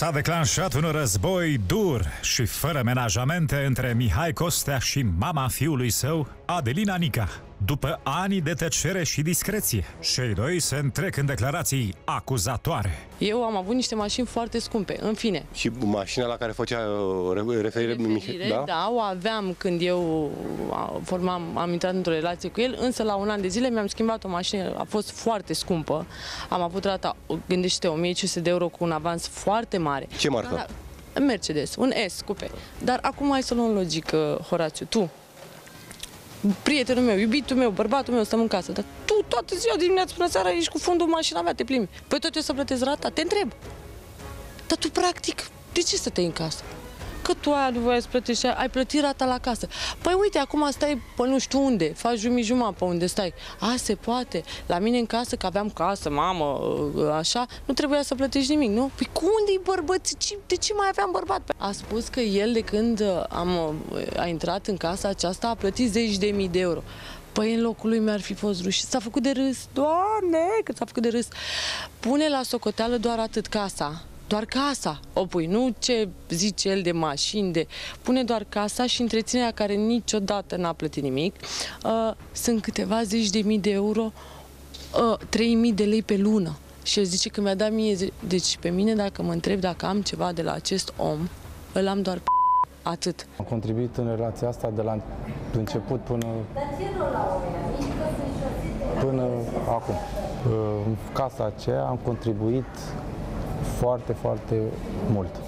S-a declanșat un război dur și fără menajamente între Mihai Costea și mama fiului său, Adelina Nica. După ani de tăcere și discreție, cei doi se întrec în declarații acuzatoare. Eu am avut niște mașini foarte scumpe, în fine. Și mașina la care făcea uh, re- referire, Referire, da? da, o aveam când eu a, formam, am intrat într-o relație cu el, însă la un an de zile mi-am schimbat o mașină, a fost foarte scumpă. Am avut rata, gândește 1500 de euro cu un avans foarte mare. Ce marcă? Da, Mercedes, un S, cupe. Dar acum hai să luăm logică, Horațiu, tu, prietenul meu, iubitul meu, bărbatul meu, stăm în casă, dar tu toată ziua, de dimineața până seara, ești cu fundul în mașina mea, te plimbi. Păi tot eu să plătesc rata? Te întreb. Dar tu, practic, de ce să te în casă? Că tu ai avut voie să plătești, ai plătit rata la casă. Păi uite, acum stai pe nu știu unde, faci jumătate pe unde stai. A, se poate. La mine în casă, că aveam casă, mamă, așa, nu trebuia să plătești nimic, nu? Păi cu unde-i bărbăți? Ce- De ce mai aveam bărbat? A spus că el, de când am, a intrat în casa aceasta, a plătit zeci de mii de euro. Păi în locul lui mi-ar fi fost rușit. S-a făcut de râs. Doamne, că s-a făcut de râs. Pune la socoteală doar atât casa. Doar casa o pui, nu ce zice el de mașini, de... Pune doar casa și întreținerea care niciodată n-a plătit nimic. Uh, sunt câteva zeci de mii de euro, uh, 3 mii de lei pe lună. Și el zice că mi-a dat mie... ze- Deci pe mine, dacă mă întreb dacă am ceva de la acest om, îl am doar pe atât. Am contribuit în relația asta de la început până, până acum. În casa aceea am contribuit foarte, foarte mult.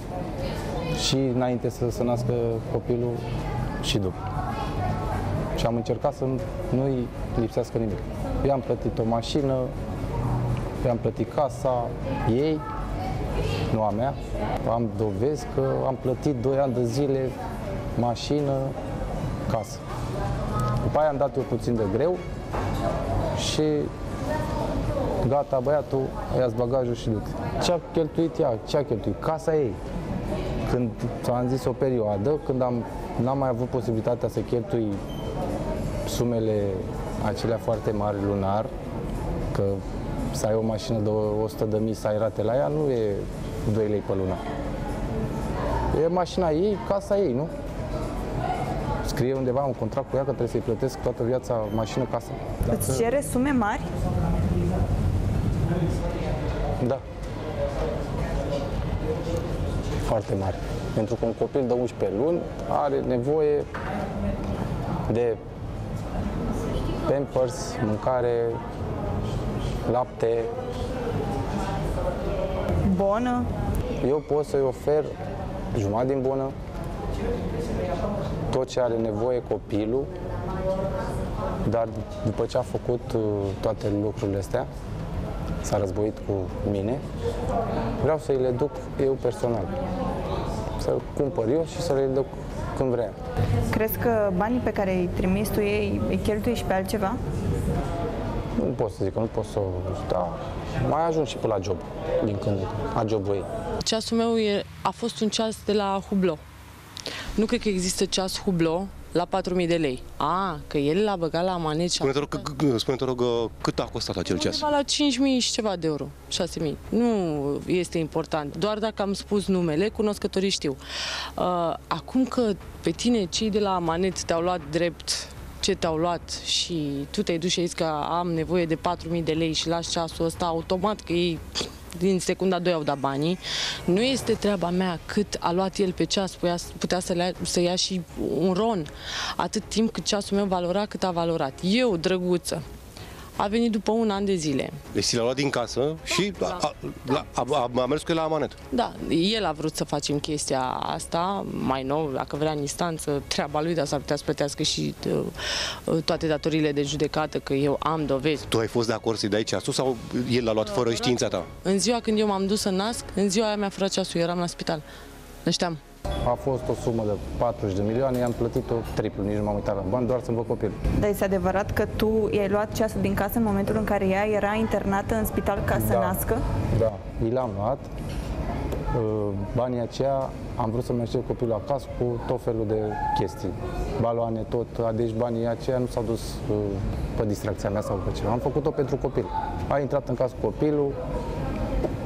Și înainte să se nască copilul și după. Și am încercat să nu-i lipsească nimic. Eu am plătit o mașină, eu am plătit casa ei, nu a mea. Am dovezi că am plătit 2 ani de zile mașină, casă. După aia am dat eu puțin de greu și gata, băiatul, ia bagajul și du-te. Ce a cheltuit ea? Ce a cheltuit? Casa ei. Când am zis o perioadă, când am, n-am mai avut posibilitatea să cheltui sumele acelea foarte mari lunar, că să ai o mașină de 100 de mii, să ai rate la ea, nu e 2 lei pe lună. E mașina ei, casa ei, nu? Scrie undeva un contract cu ea că trebuie să-i plătesc toată viața mașină, casă. Îți cere sume mari? Da. Foarte mare. Pentru că un copil de 11 luni are nevoie de pampers, mâncare, lapte. Bonă? Eu pot să-i ofer jumătate din bună, tot ce are nevoie copilul, dar după ce a făcut uh, toate lucrurile astea, s-a războit cu mine, vreau să-i le duc eu personal. Să cumpăr eu și să le duc când vrea. Crezi că banii pe care îi trimis tu ei îi cheltui și pe altceva? Nu pot să zic că nu pot să... Da, mai ajung și pe la job, din când în când, la jobul ei. Ceasul meu e, a fost un ceas de la Hublot. Nu cred că există ceas Hublot la 4.000 de lei. A, că el l-a băgat la manet și a Spune-te rog, că- că- spune-te rog uh, cât a costat acel ceas? Undeva la 5.000 și ceva de euro, 6.000. Nu este important. Doar dacă am spus numele, cunoscătorii știu. Uh, acum că pe tine cei de la Manet te-au luat drept ce te-au luat și tu te-ai dus și ai zis că am nevoie de 4.000 de lei și lași ceasul ăsta, automat că ei din secunda 2 au dat banii. Nu este treaba mea cât a luat el pe ceas, putea, putea să, le, să ia și un ron, atât timp cât ceasul meu valora cât a valorat. Eu, drăguță, a venit după un an de zile. Deci ți l-a luat din casă și a, a, a, a, a mers cu el la amanet. Da, el a vrut să facem chestia asta mai nou, dacă vrea în instanță, treaba lui, dar s-ar putea să plătească și uh, toate datoriile de judecată, că eu am dovezi. Tu ai fost de acord să-i dai ceasul sau el l-a luat fără știința ta? În ziua când eu m-am dus să nasc, în ziua aia mi-a furat ceasul, eram la spital. Nu știam. A fost o sumă de 40 de milioane, i-am plătit-o triplu, nici nu m-am uitat la bani, doar să-mi văd copilul. Dar este adevărat că tu i-ai luat ceasul din casă în momentul în care ea era internată în spital ca să Da. nască? Da, i l-am luat. Uh, Banii aceia am vrut să-mi aștept copilul acasă cu tot felul de chestii. Baloane, tot. Deci banii aceia nu s-au dus uh, pe distracția mea sau pe ceva. Am făcut-o pentru copil. A intrat în casă cu copilul,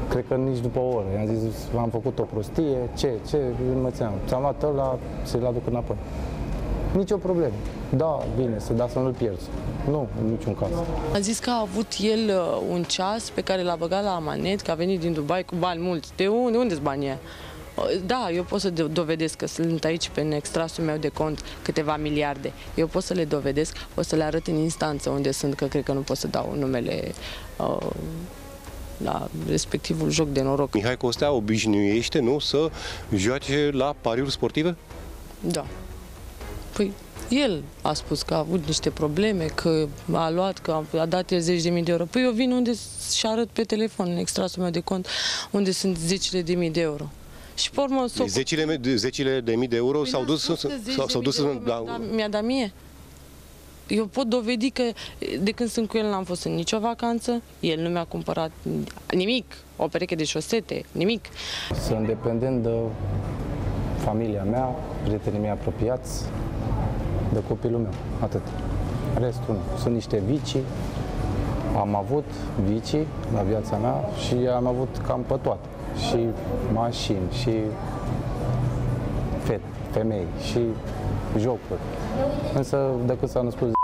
cred că nici după o oră. I-am zis, am făcut o prostie, ce, ce, mă țineam. Ți-am luat ăla, să-l aduc înapoi. Nici o problemă. Da, bine, să da să nu-l pierzi. Nu, în niciun caz. A zis că a avut el uh, un ceas pe care l-a băgat la amanet, că a venit din Dubai cu bani mulți. De unde, unde-s banii aia? Uh, Da, eu pot să do- dovedesc că sunt aici pe extrasul meu de cont câteva miliarde. Eu pot să le dovedesc, o să le arăt în instanță unde sunt, că cred că nu pot să dau numele uh, la respectivul joc de noroc. Mihai Costea obișnuiește, nu, să joace la pariuri sportive? Da. Păi, el a spus că a avut niște probleme, că a luat, că a, a dat el 10.000 de euro. Păi eu vin unde și arăt pe telefon, în extrasul meu de cont, unde sunt zecile de mii de euro. Și pe urmă, s-o- Deci zecile, me- de- zecile de mii de euro Păi s-au n-a dus, spus că s-au, s-au dus 10.000 de în, euro la, mi-a dat- Mi-a dat mie. Eu pot dovedi că de când sunt cu el n-am fost în nicio vacanță, el nu mi-a cumpărat nimic, o pereche de șosete, nimic. Sunt dependent de familia mea, prietenii mei apropiați, de copilul meu. Atât. Restul nu. Sunt niște vicii. Am avut vicii la viața mea și am avut cam pe toate. Și mașini, și fete, femei, și jocuri. Însă, decât s-a născut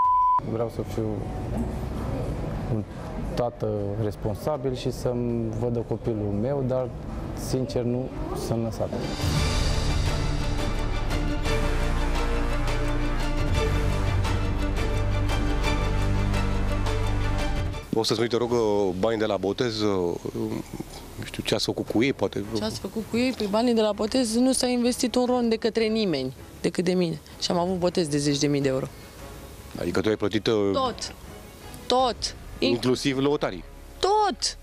vreau să fiu un tată responsabil și să-mi vădă copilul meu, dar sincer nu sunt lăsat. O să-ți te rog, uh, bani de la botez, uh, nu știu ce ați făcut cu ei, poate. Ce ați făcut cu ei? Păi banii de la botez nu s-a investit un ron de către nimeni, decât de mine. Și am avut botez de zeci de mii de euro. Adică tu ai plătit uh, Tot. Tot. In- inclusiv lăutarii. tot.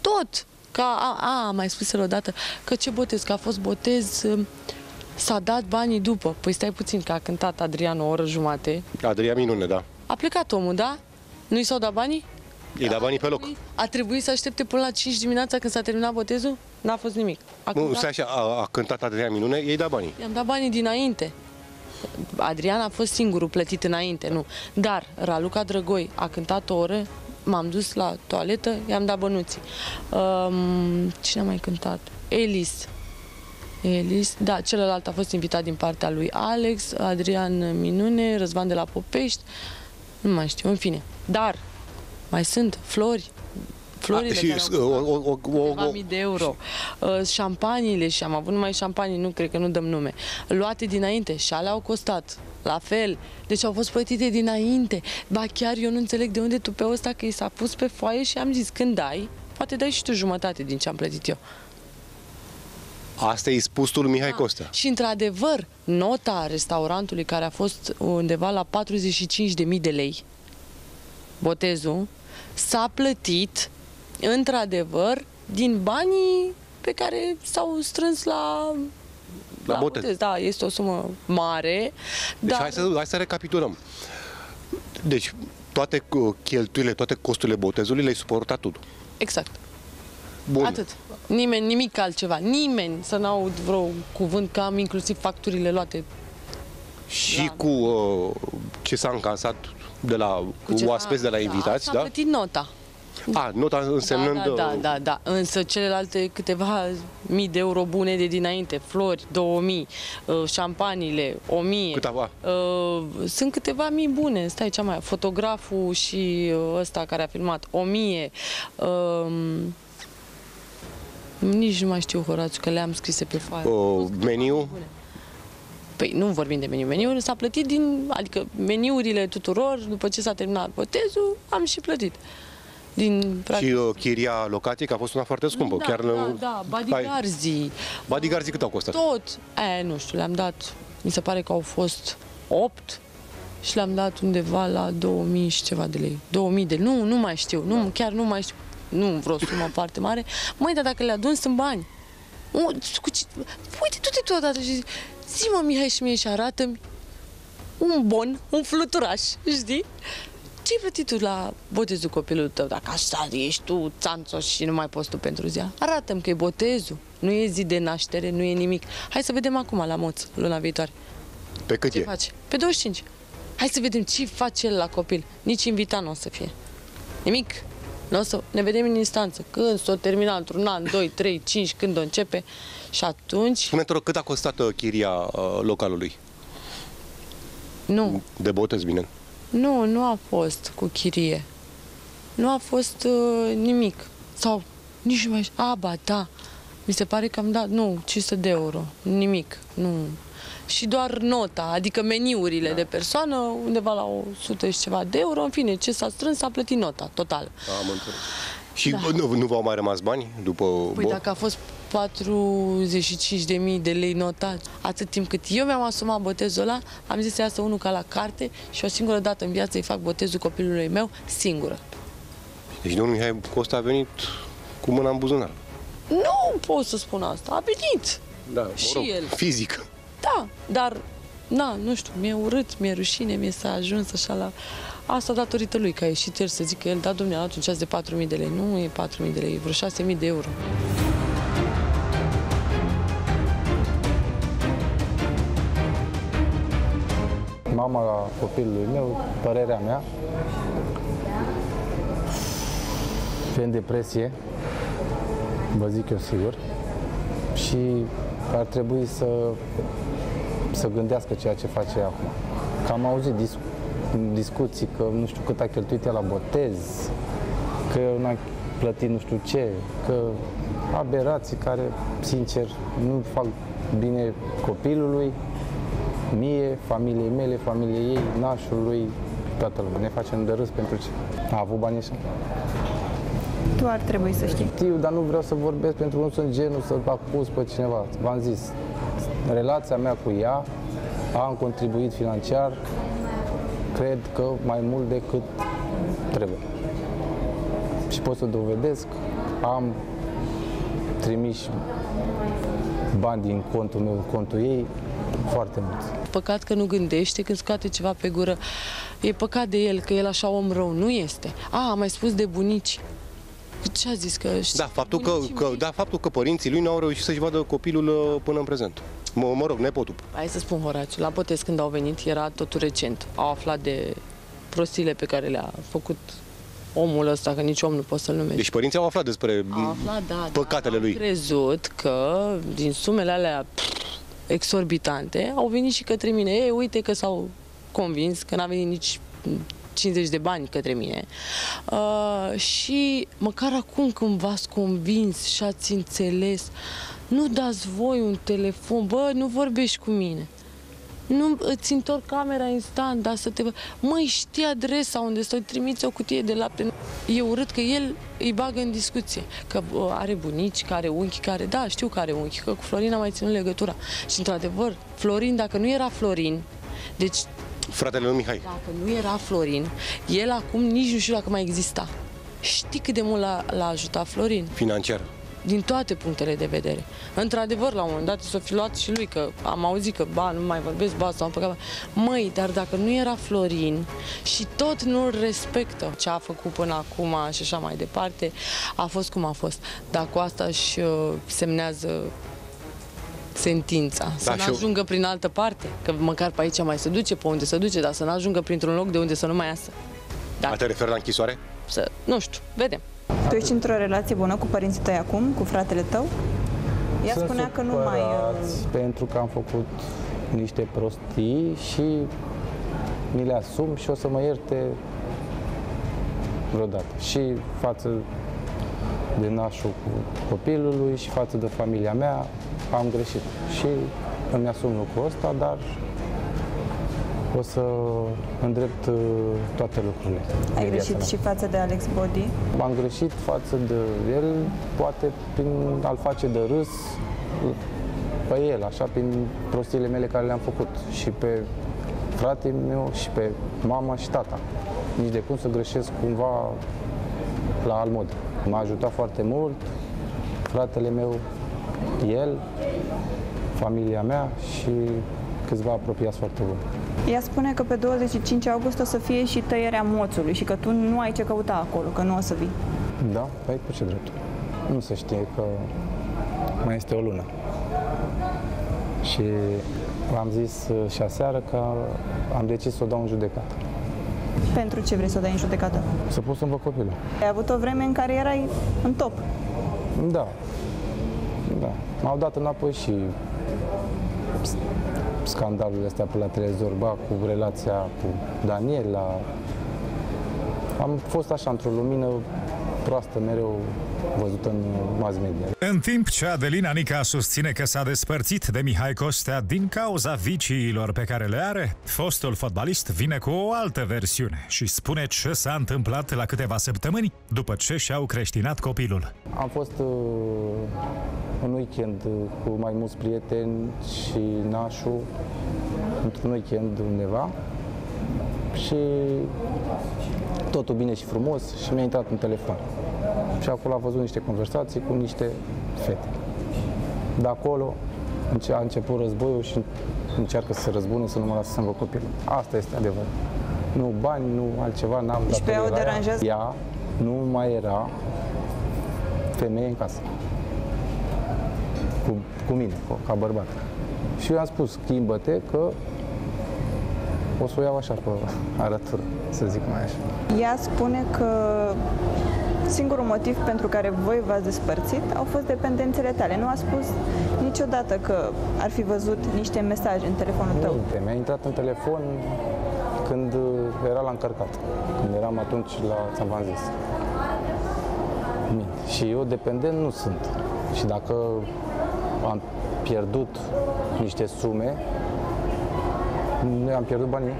Tot. Ca, a, a, am mai spus el odată că ce botez, că a fost botez, um, s-a dat banii după. Păi stai puțin, că a cântat Adrian o oră jumate. Adrian Minune, da. A plecat omul, da? Nu-i s-au dat banii? Îi da banii pe loc. A trebuit să aștepte până la 5 dimineața când s-a terminat botezul? N-a fost nimic. A Nu, cântat- stai așa, a, a cântat Adrian Minune, ei da banii. I-am dat banii dinainte. Adrian a fost singurul plătit înainte, nu. Dar Raluca Drăgoi a cântat o oră, m-am dus la toaletă, i-am dat bănuții. Um, cine a mai cântat? Elis. Elis, da, celălalt a fost invitat din partea lui Alex, Adrian Minune, Răzvan de la Popești, nu mai știu, în fine. Dar mai sunt flori, florile A, și care au uh, o, o, o, câteva o, mii de euro. Uh, șampaniile și am avut numai șampanii, nu cred că nu dăm nume. Luate dinainte și alea au costat. La fel. Deci au fost plătite dinainte. Ba chiar eu nu înțeleg de unde tu pe ăsta că i s-a pus pe foaie și am zis când dai, poate dai și tu jumătate din ce am plătit eu. Asta e spus tu lui Mihai Costea. Și într-adevăr, nota restaurantului care a fost undeva la 45.000 de lei, botezul, s-a plătit într-adevăr din banii pe care s-au strâns la La botez. Da, este o sumă mare, Deci dar hai, să, hai să recapitulăm. Deci toate uh, cheltuielile, toate costurile botezului le-ai suportat tu. exact, Bun. atât. Nimeni, nimic altceva, nimeni să n-aud vreo cuvânt că am inclusiv facturile luate Și Da. cu uh, ce s-a încasat de la cu ce- oaspeți, de la da, invitați, S-a da? plătit nota. A, nota însemnând... Da, da, uh, da, da, da. Însă celelalte câteva mii de euro bune de dinainte, flori, 2000, uh, șampaniile, 1000. Câteva. Uh, sunt câteva mii bune, stai ce mai, fotograful și uh, ăsta care a filmat, 1000. Uh, nici nu mai știu, Horațiu, că le-am scrise pe foaie. uh, meniu, Păi nu vorbim de meniu. Meniul s-a plătit din, adică meniurile tuturor, după ce s-a terminat botezul, am și plătit. Din, și uh, chiria locației, că a fost una foarte scumpă. da, Chiar, da, uh, da, hai, bodyguards bodyguards cât au costat? tot. E, nu știu, le-am dat, mi se pare că au fost 8 și le-am dat undeva la 2000 și ceva de lei. 2000 de lei, nu, nu mai știu, nu, chiar nu mai știu, nu vreo sumă foarte mare. Măi, dar dacă le adun, sunt bani. U, cu ce, uite, du-te tu odată și zi, zi-mă, Mihai, și mie și arată-mi un bon, un fluturaș, știi? Ce-ai plătit tu la botezul copilului tău? Dacă așa ești tu țanțoș și nu mai poți tu pentru ziua, arată-mi că e botezul. Nu e zi de naștere, nu e nimic. Hai să vedem acum la moț, luna viitoare. Pe cât Ce e? face? Pe 25. Hai să vedem ce face el la copil. Nici invitat nu o să fie. Nimic. Nu o să ne vedem în instanță. Când s-o termina într-un an, 2, 3, 5, când o începe. Și atunci, Spune te rog, cât a costat uh, chiria uh, localului? nu, De botez, bine. Nu, nu a fost cu chirie. Nu a fost uh, nimic. Sau nici nu mai știu. A, ba, da. Mi se pare că am dat, nu, 500 de euro. Nimic, nu. Și doar nota, adică meniurile da. de persoană, undeva la 100 și ceva de euro. În fine, ce s-a strâns, s-a plătit nota, total. Am înțeles. Și da. nu, nu v-au mai rămas bani după Păi bot? dacă a fost 45.000 de lei notat, atât timp cât eu mi-am asumat botezul ăla, am zis să iasă unul ca la carte și o singură dată în viață îi fac botezul copilului meu singură. Deci domnul Mihai Costa a venit cu mâna în buzunar. Nu pot să spun asta, a venit. Da, Și el. Fizic. Da, dar, na, nu știu, mi-e urât, mi-e rușine, mi s-a ajuns așa la... Asta datorită lui, că a ieșit el să zică el, da, domnule, a luat un ceas de 4.000 de lei. Nu e 4.000 de lei, e vreo 6.000 de euro. Mama copilului meu, părerea mea, e în depresie, vă zic eu sigur, și ar trebui să, să gândească ceea ce face acum. Că am auzit dis- discuții că nu știu cât a cheltuit el la botez, că n-a plătit nu știu ce, că aberații care, sincer, nu fac bine copilului, mie, familiei mele, familiei ei, nașului, toată lumea. Ne facem de râs pentru ce? A avut bani așa? Tu ar trebui să știi. Știu, dar nu vreau să vorbesc pentru că nu sunt genul să acuz pe cineva. V-am zis, relația mea cu ea am contribuit financiar, cred că mai mult decât trebuie. Și pot să dovedesc, am trimis bani din contul meu, contul ei, foarte mulți. Păcat că nu gândește când scoate ceva pe gură. E păcat de el, că el așa om rău nu este. A, am mai spus de bunici. Ce a zis? Că știi, Da, faptul că, bunicii că, mei- da, faptul că părinții lui nu au reușit să-și vadă copilul uh, până în prezent. Mă, mă rog, nepotul. Hai să spun, Horațiu, la botez când au venit, era totul recent. Au aflat de prostiile pe care le-a făcut omul ăsta, că nici om nu poți să-l numești. Deci părinții au aflat despre Au aflat, da, păcatele dar lui. Am crezut că din sumele alea pff, exorbitante au venit și către mine. Ei, uite că s-au convins că n-a venit nici 50 de bani către mine. Uh, și măcar acum când v-ați convins și ați înțeles, nu dați voi un telefon, bă, nu vorbești cu mine. Nu îți întorc camera instant, dar să te văd. Măi, știi adresa unde să trimiți o cutie de lapte. E urât că el îi bagă în discuție. Că bă, are bunici, că are unchi, care... Da, știu că are unchi, că cu Florin a mai ținut legătura. Și într-adevăr, Florin, dacă nu era Florin, deci Fratele lui Mihai. dacă nu era Florin, el acum nici nu știu dacă mai exista. Știi cât de mult l-a, l-a ajutat Florin? Financiar. Din toate punctele de vedere. Într-adevăr, la un moment dat s-o fi luat și lui, că am auzit că, ba, nu mai vorbesc, ba, sau am păcat. Măi, dar dacă nu era Florin și tot nu-l respectă ce a făcut până acum și așa mai departe, a fost cum a fost. Dar cu asta își uh, semnează sentința. Să Da, nu și eu- ajungă prin altă parte, că măcar pe aici mai se duce, pe unde se duce, dar să nu ajungă printr-un loc de unde să nu mai iasă. Da, A te referi la închisoare? să, nu știu, vedem. Tu ești într-o relație bună cu părinții tăi acum, cu fratele tău? Ea Sunt spunea că nu mai... supărați uh, pentru că am făcut niște prostii și mi le asum și o să mă ierte vreodată. Și față de nașul cu copilului și față de familia mea am greșit. Și îmi asum lucrul ăsta, dar o să îndrept uh, toate lucrurile. din Ai viața greșit mea. și față de Alex Body. M-am greșit față de el, poate prin a-l face de râs pe el, așa, prin prostiile mele care le-am făcut. Și pe fratele meu, și pe mama și tata. Nici de cum să greșesc cumva la alt mod. M-a ajutat foarte mult, fratele meu, el, familia mea și câțiva apropiați foarte buni. Ea spune că pe 25 august o să fie și tăierea moțului și că tu nu ai ce căuta acolo, că nu o să vii. Da? Păi cu ce drept? Nu se știe că mai este o lună. Și am zis uh, și aseară că am decis să o dau în judecată. Pentru ce vrei să o dai în judecată? Să pot să-mi văd copilul. Ai avut o vreme în care erai în top. Da. Da. M-au dat înapoi și s- scandalurile astea pe la televizor, ba, cu relația cu Daniela. Am fost așa într-o lumină proastă mereu văzută în mass media. În timp ce Adelina Nica susține că s-a despărțit de Mihai Costea din cauza viciilor pe care le are, fostul fotbalist vine cu o altă versiune și spune ce s-a întâmplat la câteva săptămâni după ce și-au creștinat copilul. Am fost uh, un weekend uh, cu mai mulți prieteni și nașul într-un weekend undeva și totul bine și frumos și mi-a intrat în telefon. Și acolo a văzut niște conversații cu niște fete. De acolo înce- a început războiul și încearcă să se răzbune să nu mă lasă să-mi văd copilul. Asta este adevăr. Nu bani, nu altceva, n-am Deci pe ea o datorie la deranjează? Ea nu mai era femeie în casă. Cu, cu mine, cu, ca bărbat. Și eu i-am spus, schimbă-te că o să o iau așa pe arătură, să zic mai așa. Ea spune că singurul motiv pentru care voi v-ați despărțit au fost dependențele tale. Nu a spus niciodată că ar fi văzut niște mesaje în telefonul tău. Minte, mi-a intrat în telefon când uh, era la încărcat, când eram atunci la, ți-am v-am zis. Minte. Și eu dependent nu sunt. Și dacă am pierdut niște sume, noi am pierdut banii.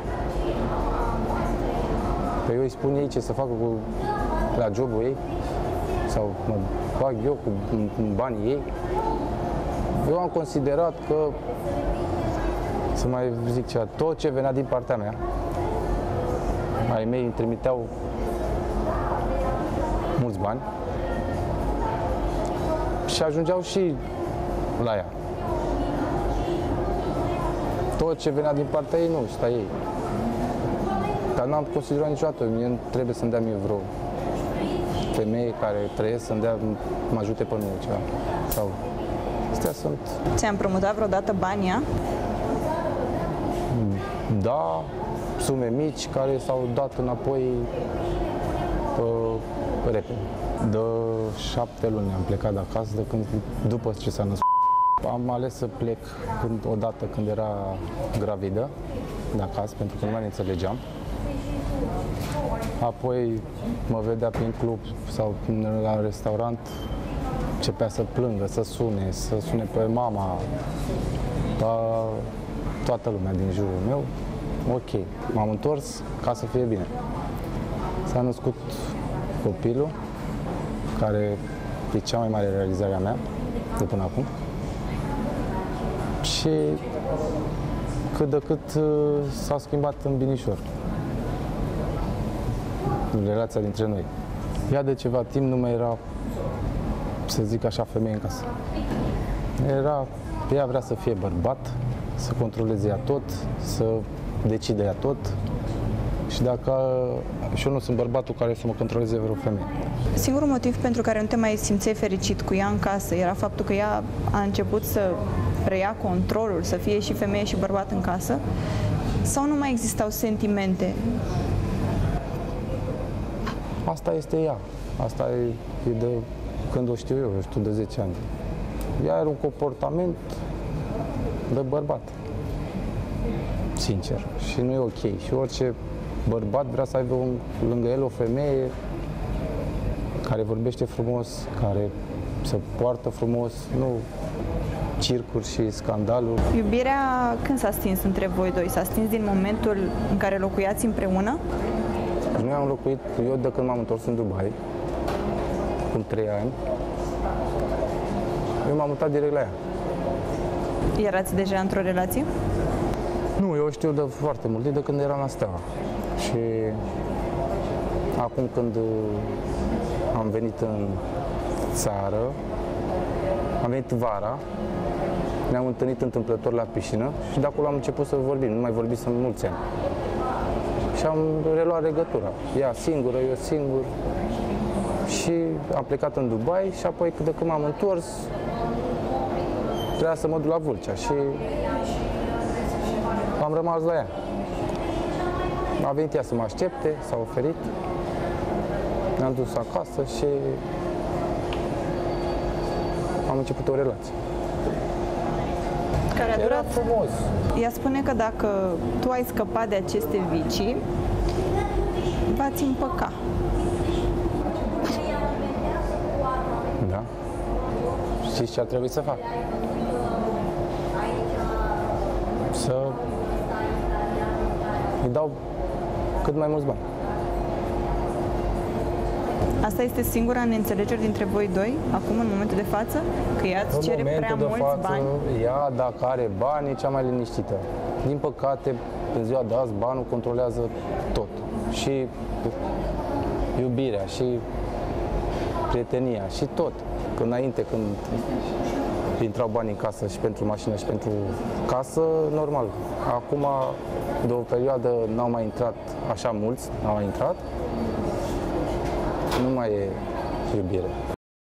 Păi eu îi spun ei ce să facă cu, la jobul ei sau mă bag eu cu banii ei. Eu am considerat că să mai zic ceva, tot ce venea din partea mea, ai mei îmi trimiteau mulți bani și ajungeau și la ea. Tot ce venea din partea ei, nu, sta ei. Dar n-am considerat niciodată, mie nu trebuie să-mi dea mie vreo femeie care trăiesc să-mi dea, mă ajute pe mine ceva. Sau, astea sunt Ți-am împrumutat vreodată banii ea? Da, sume mici care s-au dat înapoi uh, repede. De șapte luni am plecat de acasă, de când, după ce s-a născut. Am ales să plec când, odată când era gravidă de acasă, pentru că nu mai ne înțelegeam. Apoi mă vedea prin club sau la restaurant, începea să plângă, să sune, să sune pe mama, pe toată lumea din jurul meu. Ok, m-am întors ca să fie bine. S-a născut copilul, care e cea mai mare realizare a mea de până acum. Și cât de cât uh, s-a schimbat în binișor relația dintre noi. Ea de ceva timp nu mai era, să zic așa, femeie în casă. Era, ea vrea să fie bărbat, să controleze ea tot, să decide ea tot. Și dacă și eu nu sunt bărbatul care să mă controleze vreo femeie. Singurul motiv pentru care nu te mai simțeai fericit cu ea în casă era faptul că ea a început să preia controlul, să fie și femeie și bărbat în casă? Sau nu mai existau sentimente? Asta este ea. Asta e, e de când o știu eu, eu știu de 10 ani. Ea are un comportament de bărbat. Sincer. Și nu e ok. Și orice bărbat vrea să aibă un, lângă el o femeie care vorbește frumos, care se poartă frumos, nu circuri și scandaluri. Iubirea când s-a stins între voi doi? S-a stins din momentul în care locuiați împreună? Noi am locuit, eu de când m-am întors în Dubai, cum 3 ani, eu m-am mutat direct la ea. Erați deja într-o relație? Nu, eu știu de foarte mult, de când eram la Steaua. Și acum când uh, am venit în țară, am venit vara, ne-am întâlnit întâmplător la piscină și de acolo am început să vorbim, nu mai vorbisem mulți ani. Și am reluat legătura. Ea singură, eu singur. Și am plecat în Dubai și apoi de când m-am întors, trebuia să mă duc la Vâlcea și am rămas la ea. A venit ea să mă aștepte, s-a oferit. Ne-am dus acasă și am început o relație. Care a Era durat frumos. Ea spune că dacă tu ai scăpat de aceste vicii, v-ați împăca. Da. Știți ce ar trebui să fac? Să îi dau cât mai mulți bani. Asta este singura neînțelegere dintre voi doi, acum, în momentul de față? Că ea îți În cere prea momentul de mulți față, bani? ea, dacă are bani, e cea mai liniștită. Din păcate, în ziua de azi, banul controlează tot. Și iubirea, și prietenia, și tot. Că înainte, când intrau bani în casă și pentru mașină și pentru casă, normal. Acum, de o perioadă, n-au mai intrat așa mulți, n-au mai intrat. Nu mai e iubire.